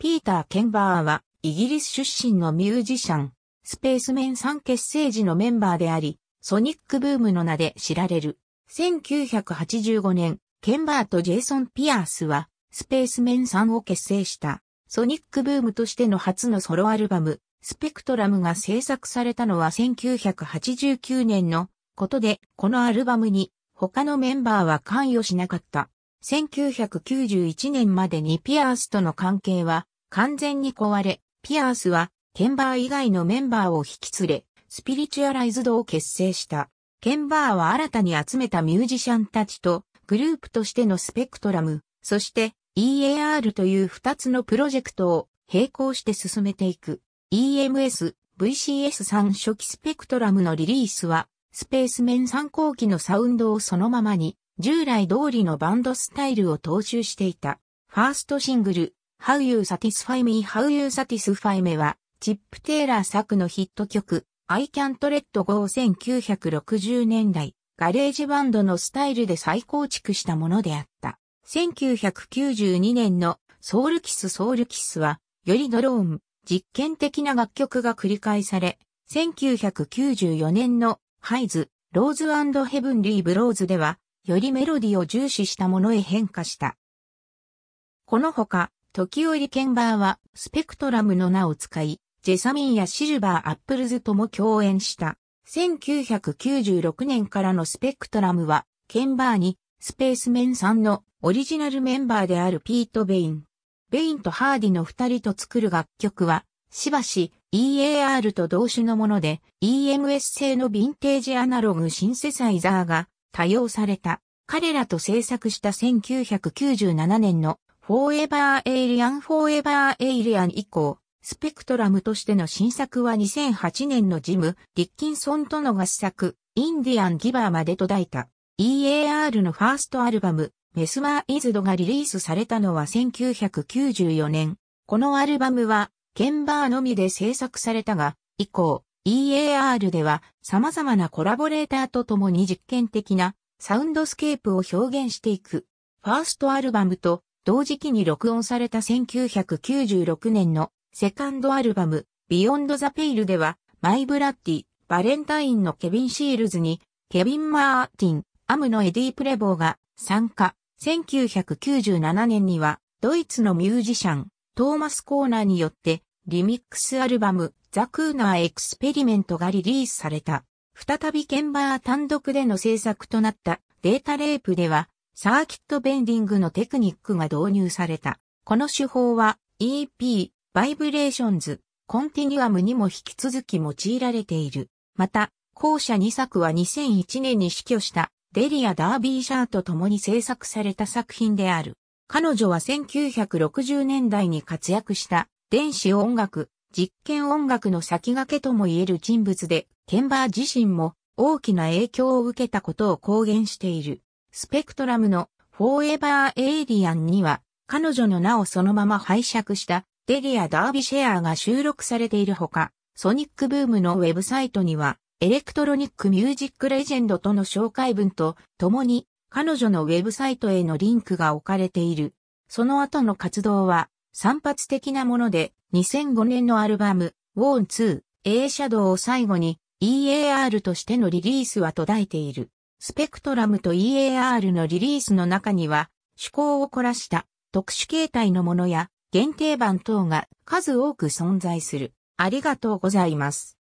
ピーター・ケンバーはイギリス出身のミュージシャン、スペースメン3結成時のメンバーであり、ソニックブームの名で知られる。1985年、ケンバーとジェイソン・ピアースは、スペースメン3を結成した。ソニックブームとしての初のソロアルバム、スペクトラムが制作されたのは1989年のことで、このアルバムに他のメンバーは関与しなかった。1991年までにピアースとの関係は完全に壊れ、ピアースはケンバー以外のメンバーを引き連れ、スピリチュアライズドを結成した。ケンバーは新たに集めたミュージシャンたちとグループとしてのスペクトラム、そして EAR という二つのプロジェクトを並行して進めていく。EMS、VCS3 初期スペクトラムのリリースは、スペースメン3後期のサウンドをそのままに、従来通りのバンドスタイルを踏襲していた。ファーストシングル、How You Satisfy Me How You Satisfy Me は、チップ・テイラー作のヒット曲、I Can't Let Go 1960年代、ガレージバンドのスタイルで再構築したものであった。1992年のソウルキスソウルキスは、よりドローン、実験的な楽曲が繰り返され、1994年のハイズ、ローズヘブンリーブローズでは、よりメロディを重視したものへ変化した。このほか、時折ケンバーはスペクトラムの名を使い、ジェサミンやシルバーアップルズとも共演した。1996年からのスペクトラムは、ケンバーにスペースメン3のオリジナルメンバーであるピート・ベイン。ベインとハーディの二人と作る楽曲は、しばし EAR と同種のもので EMS 製のヴィンテージアナログシンセサイザーが多用された。彼らと制作した1997年の Forever Alien Forever Alien 以降、スペクトラムとしての新作は2008年のジム・ディッキンソンとの合作、インディアン・ギバーまで途絶えた。EAR のファーストアルバム、メスマーイズドがリリースされたのは1994年。このアルバムは、ケンバーのみで制作されたが、以降、EAR では様々なコラボレーターと共に実験的なサウンドスケープを表現していく。ファーストアルバムと同時期に録音された1996年のセカンドアルバム、ビヨンド・ザ・ペイルでは、マイ・ブラッディ・バレンタインのケビン・シールズに、ケビン・マーティン、 AMM のエディ・プレボーが参加。1997年には、ドイツのミュージシャン、トーマス・コーナーによって、リミックスアルバム、ザ・クーナー・エクスペリメントがリリースされた。再びケンバー単独での制作となったデータレープでは、サーキットベンディングのテクニックが導入された。この手法は EP、バイブレーションズ、コンティニュアムにも引き続き用いられている。また、後者2作は2001年に死去したデリア・ダービーシャーと共に制作された作品である。彼女は1960年代に活躍した電子音楽、実験音楽の先駆けとも言える人物で、ケンバー自身も大きな影響を受けたことを公言している。スペクトラムのフォーエバーエイリアンには彼女の名をそのまま拝借したデリア・ダービシェアが収録されているほか、ソニックブームのウェブサイトには、エレクトロニックミュージックレジェンドとの紹介文と共に、彼女のウェブサイトへのリンクが置かれている。その後の活動は、散発的なもので、2005年のアルバム、ウォーン2、A シャドウを最後に、EAR としてのリリースは途絶えている。スペクトラムと EAR のリリースの中には、趣向を凝らした特殊形態のものや限定版等が数多く存在する。ありがとうございます。